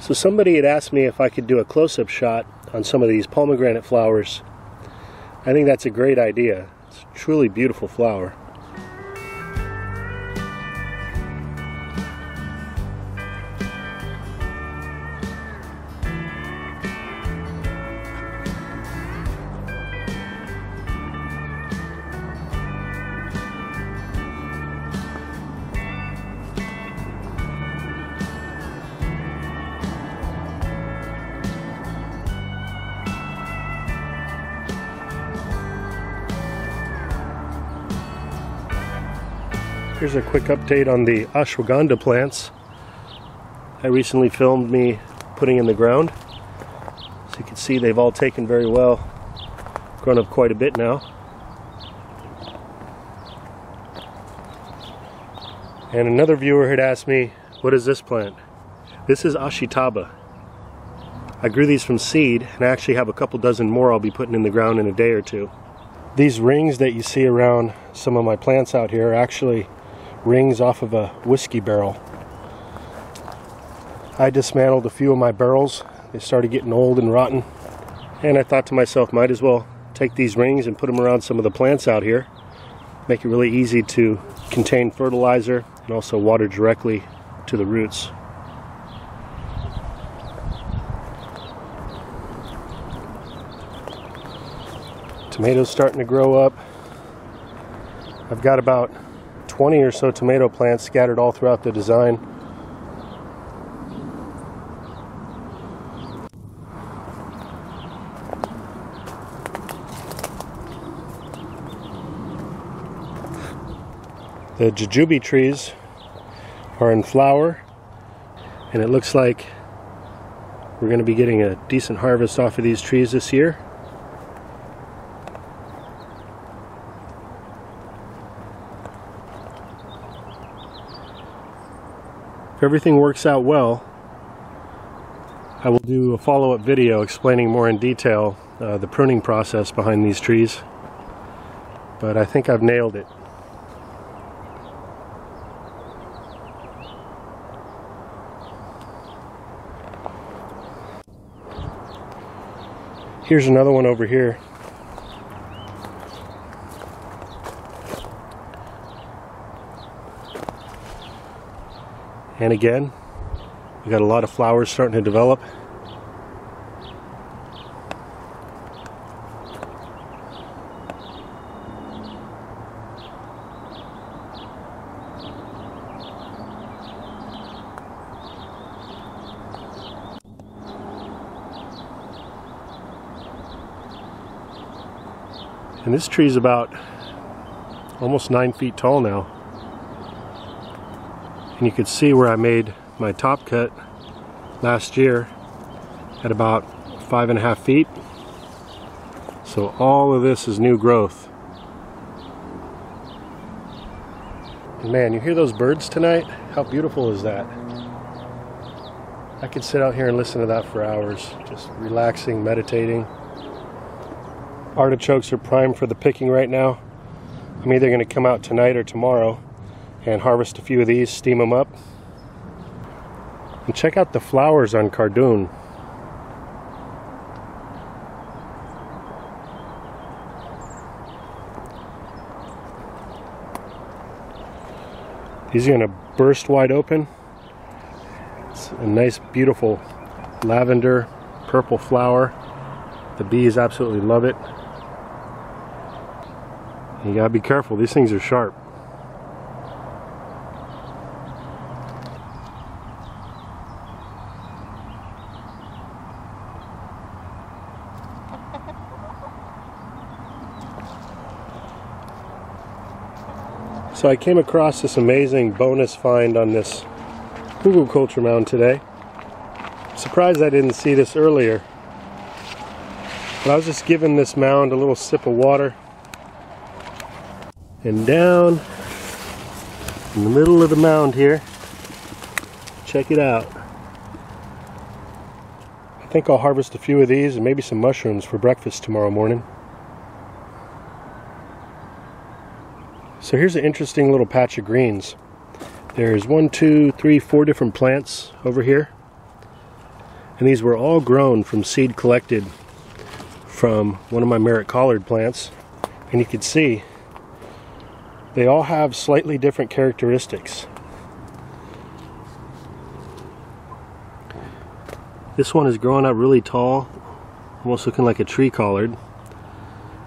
So somebody had asked me if I could do a close-up shot on some of these pomegranate flowers. I think that's a great idea. It's a truly beautiful flower. Here's a quick update on the ashwagandha plants. I recently filmed me putting in the ground. So you can see they've all taken very well. Grown up quite a bit now. And another viewer had asked me, what is this plant? This is Ashitaba. I grew these from seed and I actually have a couple dozen more I'll be putting in the ground in a day or two. These rings that you see around some of my plants out here are actually rings off of a whiskey barrel. I dismantled a few of my barrels. They started getting old and rotten. And I thought to myself, might as well take these rings and put them around some of the plants out here. Make it really easy to contain fertilizer and also water directly to the roots. Tomatoes starting to grow up. I've got about 20 or so tomato plants scattered all throughout the design. The jujube trees are in flower and it looks like we're going to be getting a decent harvest off of these trees this year. If everything works out well, I will do a follow-up video explaining more in detail uh, the pruning process behind these trees. But I think I've nailed it. Here's another one over here. And again, we got a lot of flowers starting to develop. And this tree is about almost nine feet tall now and you can see where I made my top cut last year at about five and a half feet. So all of this is new growth. Man you hear those birds tonight? How beautiful is that? I could sit out here and listen to that for hours just relaxing meditating. Artichokes are primed for the picking right now. I'm either going to come out tonight or tomorrow and harvest a few of these, steam them up. And check out the flowers on Cardoon. These are going to burst wide open. It's a nice, beautiful lavender, purple flower. The bees absolutely love it. You gotta be careful, these things are sharp. So I came across this amazing bonus find on this Hugelkultur mound today. surprised I didn't see this earlier. But I was just giving this mound a little sip of water. And down in the middle of the mound here, check it out. I think I'll harvest a few of these and maybe some mushrooms for breakfast tomorrow morning. So here's an interesting little patch of greens. There's one, two, three, four different plants over here. And these were all grown from seed collected from one of my Merritt Collard plants. And you can see they all have slightly different characteristics. This one is growing up really tall, almost looking like a tree collard.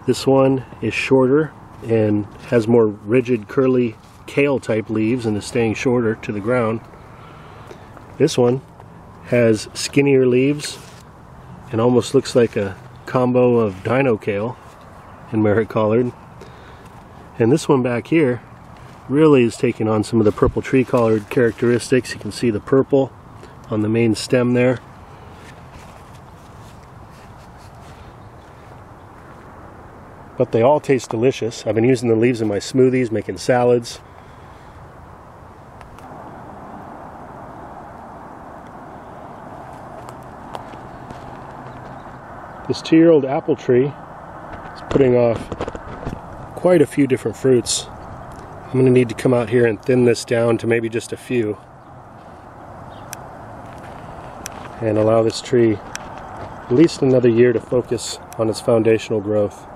This one is shorter and has more rigid curly kale type leaves and is staying shorter to the ground. This one has skinnier leaves and almost looks like a combo of dino kale and Merritt collard. And this one back here really is taking on some of the purple tree collard characteristics. You can see the purple on the main stem there. But they all taste delicious. I've been using the leaves in my smoothies, making salads. This two-year-old apple tree is putting off quite a few different fruits. I'm going to need to come out here and thin this down to maybe just a few. And allow this tree at least another year to focus on its foundational growth.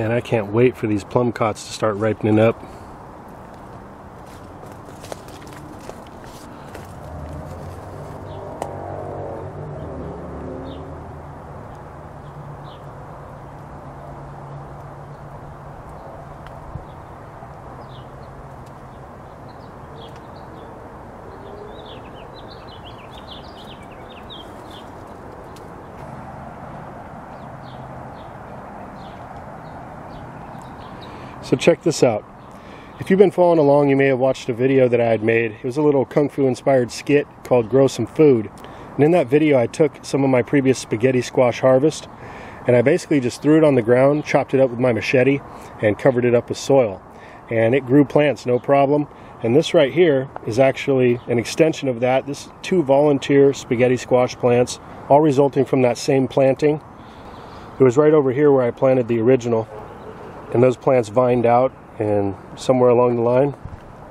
Man, I can't wait for these plum cots to start ripening up. So check this out. If you've been following along, you may have watched a video that I had made. It was a little Kung Fu inspired skit called Grow Some Food. And in that video, I took some of my previous spaghetti squash harvest and I basically just threw it on the ground, chopped it up with my machete, and covered it up with soil. And it grew plants, no problem. And this right here is actually an extension of that. This two volunteer spaghetti squash plants, all resulting from that same planting. It was right over here where I planted the original and those plants vined out and somewhere along the line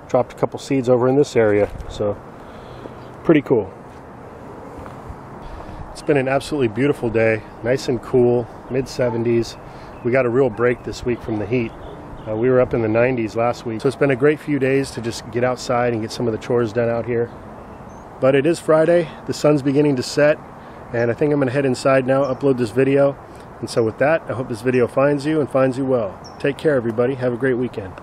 dropped a couple seeds over in this area. So pretty cool. It's been an absolutely beautiful day nice and cool mid 70s we got a real break this week from the heat. Uh, we were up in the 90s last week. So it's been a great few days to just get outside and get some of the chores done out here. But it is Friday the sun's beginning to set and I think I'm gonna head inside now upload this video and so with that, I hope this video finds you and finds you well. Take care, everybody. Have a great weekend.